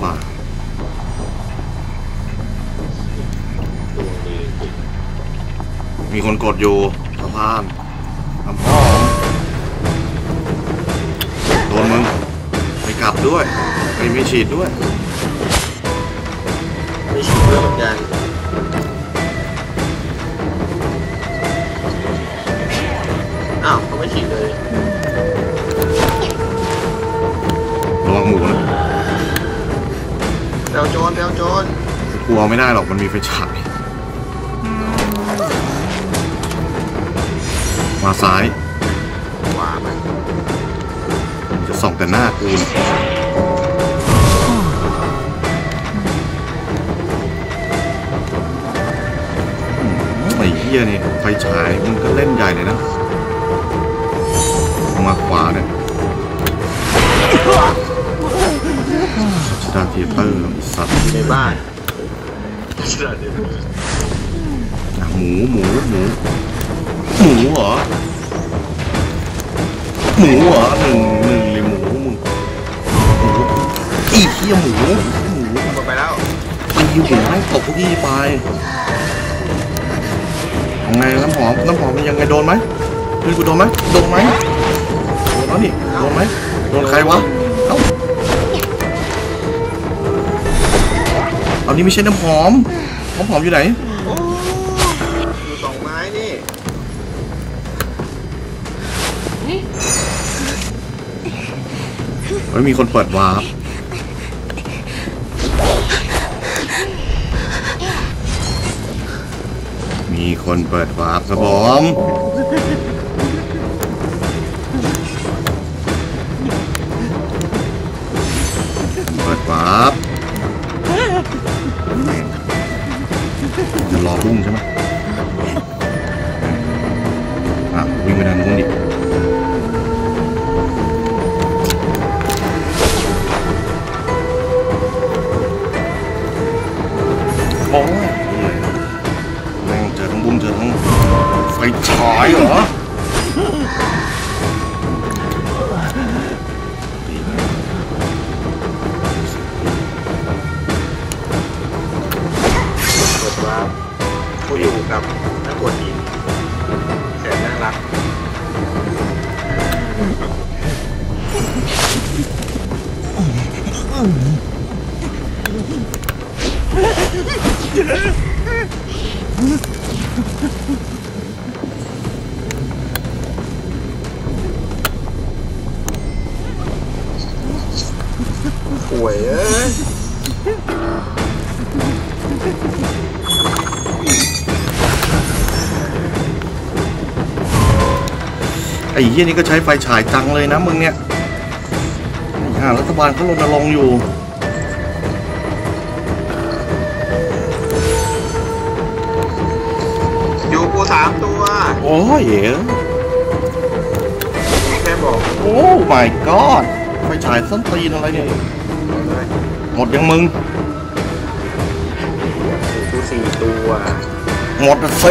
มูป่าตัวดีจริงมีคนกดอยู่สะพานน้ำหอมโดนมึงไม่กลับด้วยไม่ไม่ฉีดด้วยไม่ชินด้วยเหมือนกันอ้าวเขาไม่ฉีดเลยระวังหมูนะแปล วโจรแปลวโจรกลัวไม่ได้หรอกมันมีไฟฉายมาซ้ายขวามันจะส่องแต่หน้ากูเนี่ยอืมไอ้เหี้ยนี่ไฟฉายมันก็เล่นใหญ่เลยนะ มาขวาเนี่ย สารเทเตอร์สัตว์ในบ้านเชื่อดิอะหมูหมูหมูหมูเหรอหมูเหรอหนึ่งหนึ่งเลยหมูมึงหมูอีเหี้ยหมูหมูหมดไปแล้วตีหมูให้ตกเก้าอี้ไปยังไงน้ำหอมน้ำหอมมันยังไงโดนไหมเฮ้ยกูโดนไหมโดนไหมโดนแล้วนี่โดนไหมโดนใครวะ นี่ไม่ใช่น้ำหอมน้ำหอมอยู่ไหนโอ้อยู่สองไม้นี่เฮ้ยมีคนเปิดวาร์ปมีคนเปิด warp ครับผมเปิด warp จะรอบุ้งใช่ไหมอะวิ่งไปทางนู้นดิโอ้ยแม่งเจอทั้งบุ้งเจอทั้งไฟฉายเหรอ ป่วยเอ้ยไอ้เหี้ยนี่ก็ใช้ไฟฉายจังเลยนะมึงเนี่ยไอ้ห่ารัฐบาลเขารณรงค์อยู่อยู่กูสามตัว โอ้ยเอ๋แค่บอก โอ้ my god ไฟฉายส้นตีนอะไรเนี่ยเอาเลยห มดยังมึงอยู่กูสี่ตัว หมดอะเซ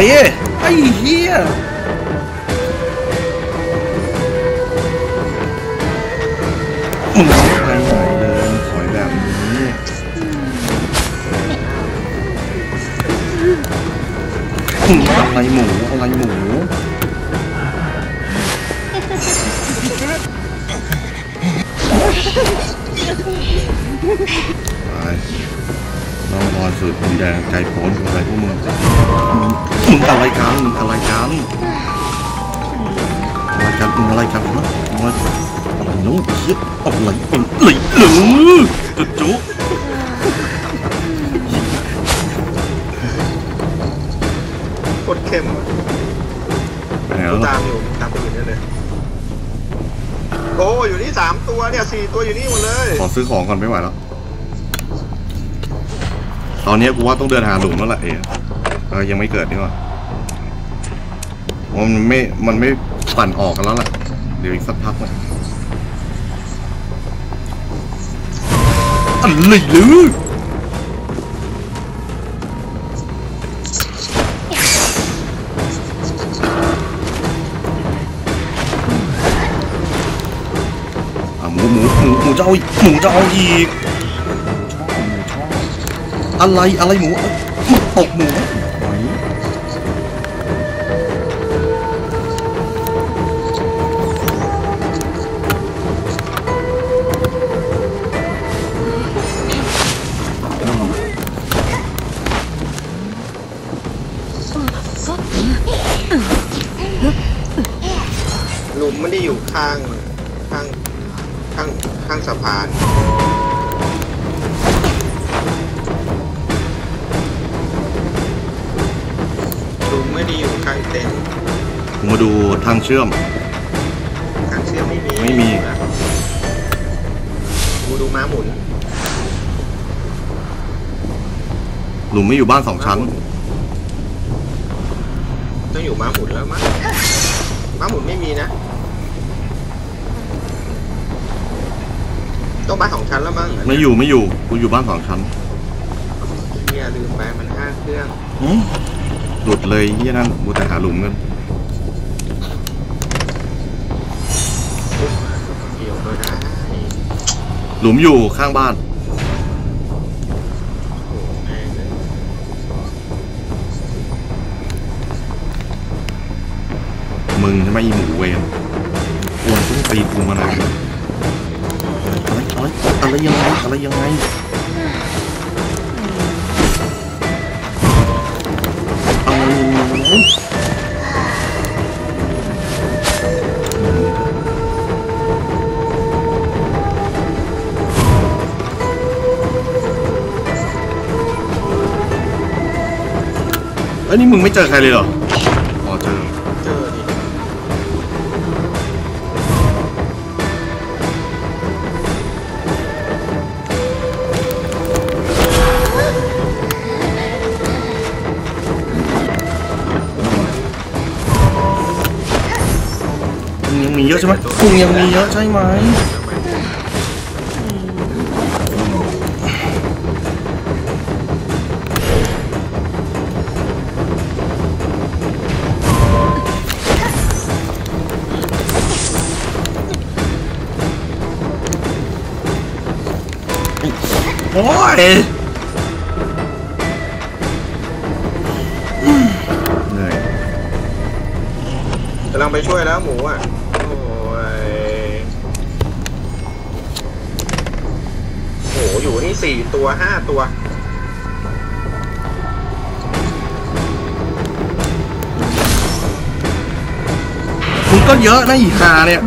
ไอ้เหี้ยมึงเอาไปไหนเลยมึงถอยแบบนี้มึงอะไรหมูอะไรหมู ไปน้องรอยสุดดินแดงไก่โผล่อะไรพวกมึงมึงอะไรกันมึงอะไรกันอะไรกันมึงอะไรกันวะมึงอะไรอะไรนู้นเชี่ยอะไรเป็นอะไรหรือจุ๊จุ๊โคตรเข้มกูตามอยู่ตามไปอยู่นี่เลยโอ้อยู่นี่สามตัวเนี่ยสี่ตัวอยู่นี่หมดเขอซื้อของก่อนไม่ไหวแล้ว ตอนนี้กูว่าต้องเดินหาหลุมแล้วแหละเอ๋เออยังไม่เกิดนี่หว่ามันไม่ มันไม่ปั่นออกกันแล้วล่ะ เดี๋ยวอีกสักพักนะอะไรหรือ จะเอาหมูจะเอาอีก อะไรอะไรหมูตกหมู หลุมไม่ได้อยู่ข้างเต็นท์ผมมาดูทางเชื่อม ทางเชื่อมไม่มีไม่มีนะกูดูม้าหมุนหลุมไม่อยู่บ้านสองชั้น ต้องอยู่ม้าหมุนแล้วมั้งม้าหมุนไม่มีนะ ต้องบ้านของชั้นแล้วมั้งไม่อยู่ไม่อยู่ กูอยู่บ้านสองชั้นเฮียลืมไปมันห้าเครื่องหืม หลุดเลยเฮียนั่นกูแต่หาหลุมกันเกี่ยวก็ได้หลุมอยู่ข้างบ้านมึงใช่ไหมอีหมูเวนโอนต้องตีกูมานานอะไรอะไรอะไรยังไงอะไรยังไง เอ้ยนี่มึงไม่เจอใครเลยเหรอ มีเยอะใช่ไหมมึงยังมีเยอะใช่ไหมโอ้ยเหนื่อยกำลังไปช่วยแล้วหมูอะ อยู่นี่สี่ตัวห้าตัว มึงก็เยอะนะอีหาเนี่ย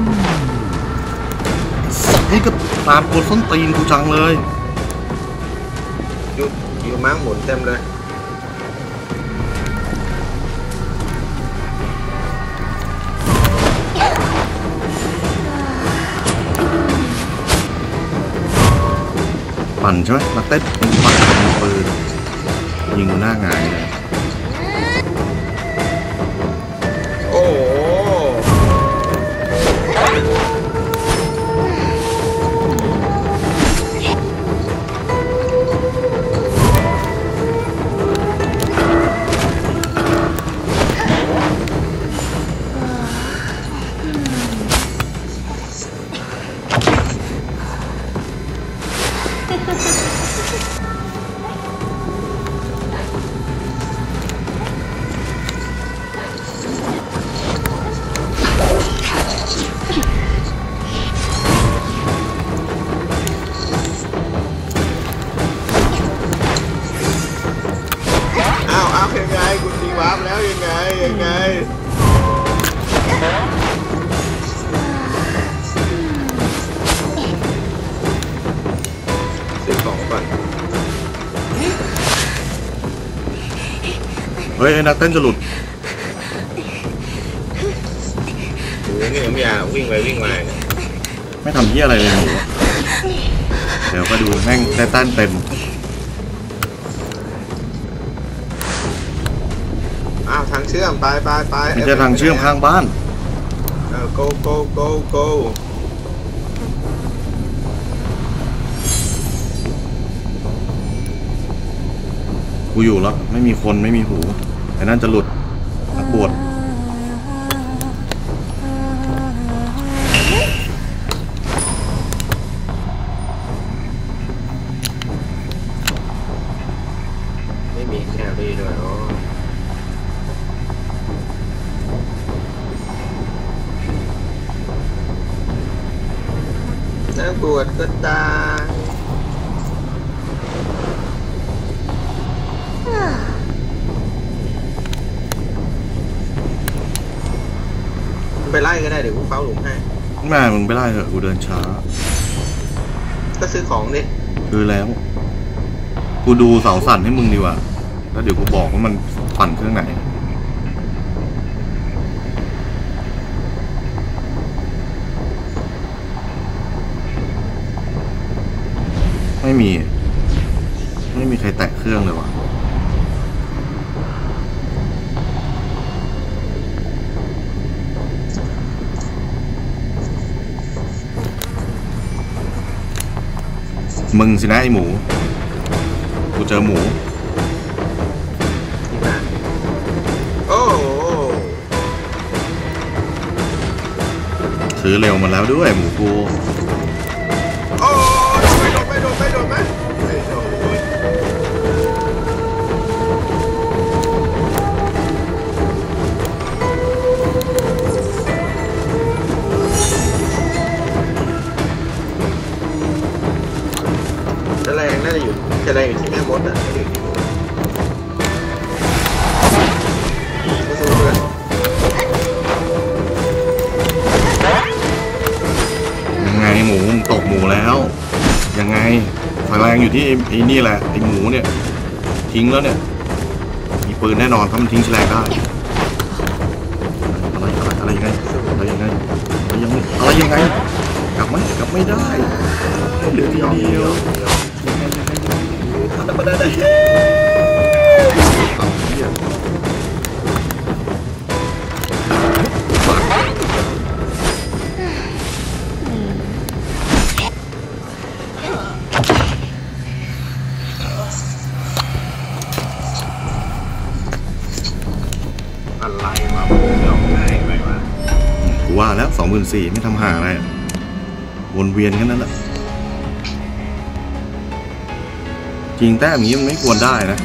สัตว์นี่ก็ตามกวนส้นตีนกูจังเลย อยู่อยู่ม้าหมุนเต็มเลย ปั่นใช่ไหมนักเต้นปั่นปืนยิงหน้าหงายเลย วาร์ปแล้วยังไงยังไงซื้อของก่อนเฮ้ยไอ้นักเต้นจะหลุดหมูนี่ผมอยากวิ่งไปวิ่งมาเนี่ยไม่ทำเหี้ยอะไรเลยหนูเดี๋ยวก็ดูแม่งได้ต้านเต็มาวทางเชื่อมไปไปไปไม่ใช่ทางเชื่อมข้างบ้าน เออ go go go go กูอยู่แล้วไม่มีคนไม่มีหูไอ้นั่นจะหลุดนักบวช วจก็ตายไปไล่ก็ได้เดี๋ยวกูเฝ้าหลุมให้ แม่มึงไปไล่เถอะกูเดินช้า ก็ซื้อของดิคือแล้ว กูดูเสาสั่นให้มึงดีกว่า แล้วเดี๋ยวกูบอกว่ามันปั่นเครื่องไหน ไม่มี ไม่มีใครแตะเครื่องเลยว่ะมึงสินะไอหมู กูเจอหมู โอ้ซื้อเร็วมาแล้วด้วยหมูกู แล้วยังไงไฟแรงอยู่ที่ไอ้นี่แหละไอ้หมูเนี่ย ทิ้งแล้วเนี่ย มีปืนแน่นอนเพราะมันทิ้งแฉลงได้อะไรอะไรอะไรยังไงอะไรยังไงอะไรยังไงอะไรยังไงกลับไหมกลับไม่ได้เหลือทีเดียวยังไงยังไงยังไงทำไม่ได้เลยเอาเหี้ยอะไร นสี่ไม่ทำหาอะไร วนเวียนแค่นั้นแหละ จริงแต้มนี้มันไม่ควรได้นะ